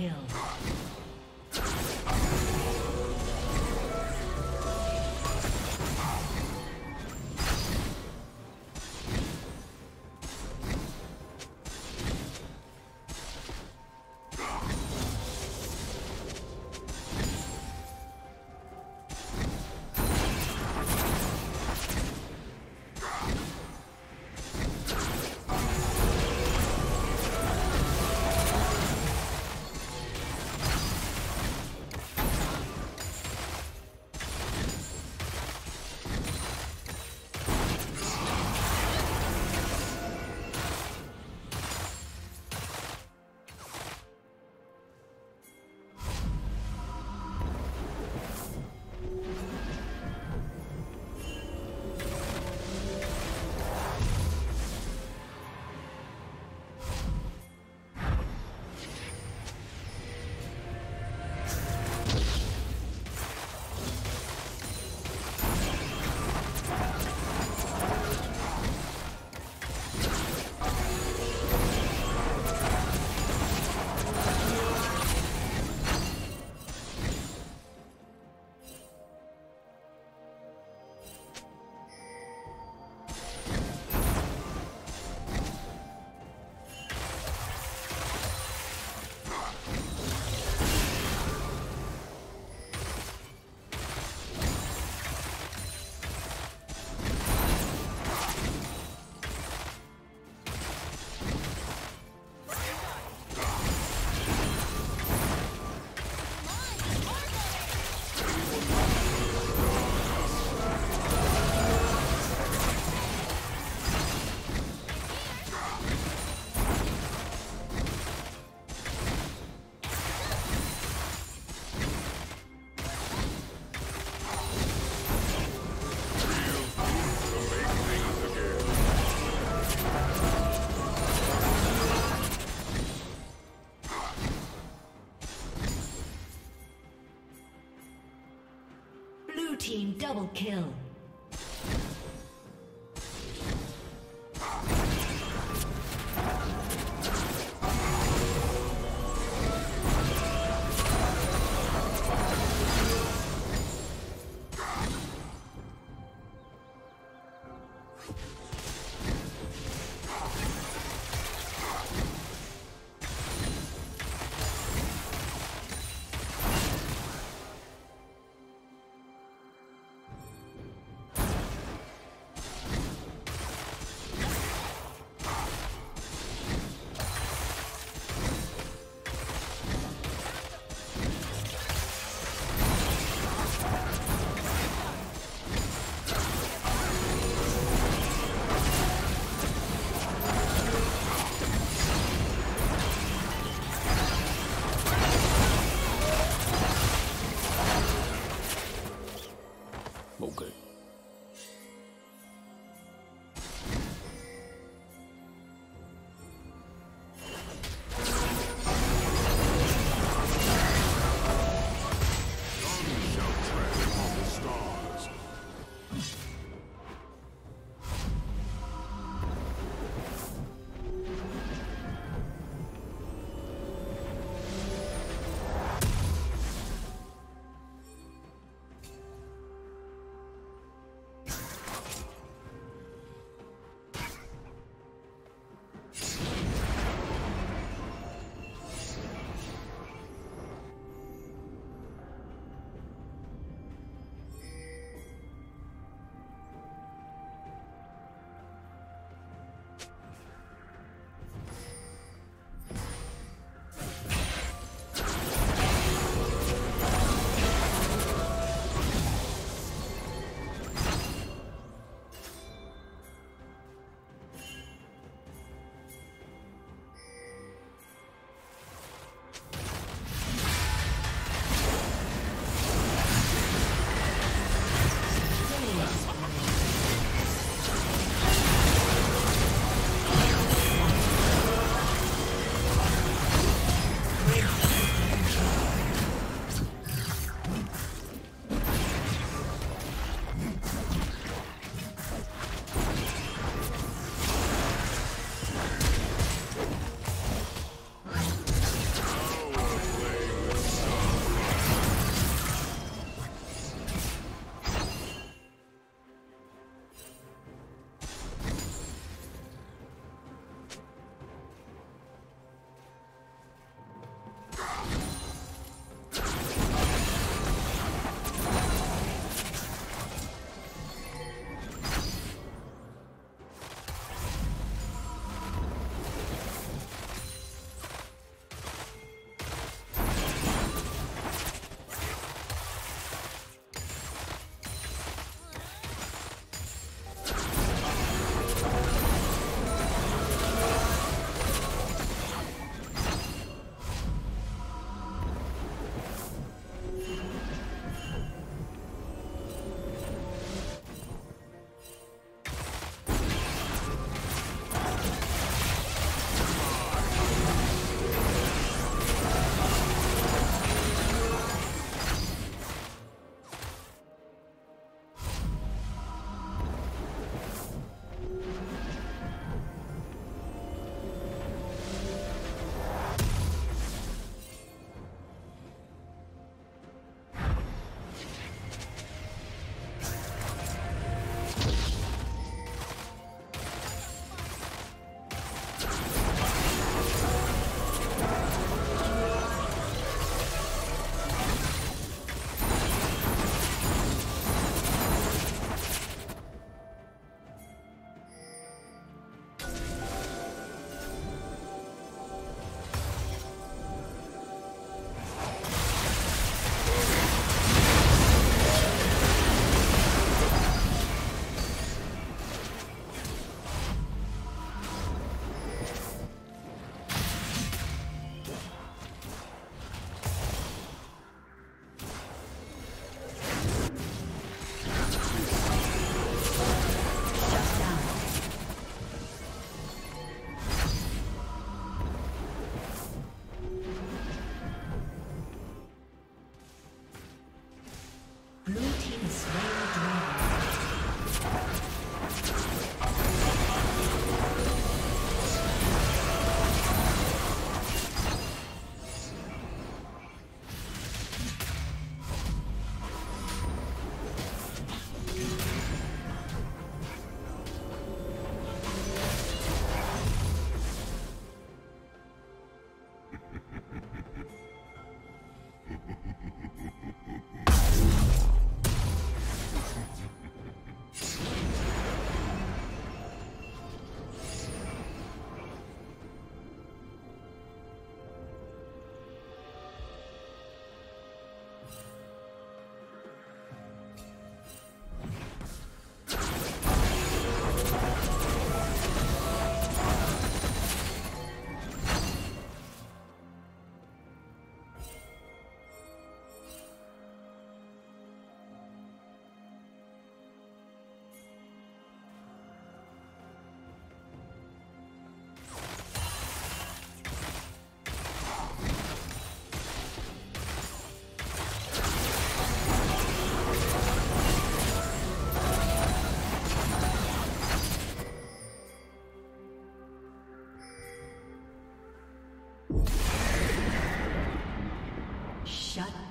kill. Kill.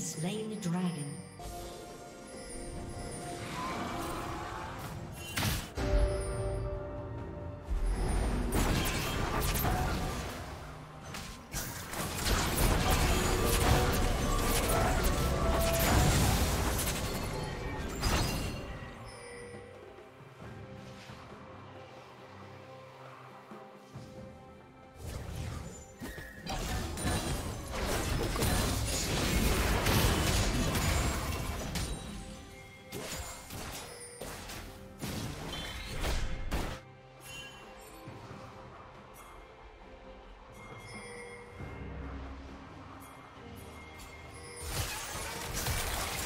Slain the dragon.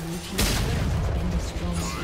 Team's turret has been destroyed.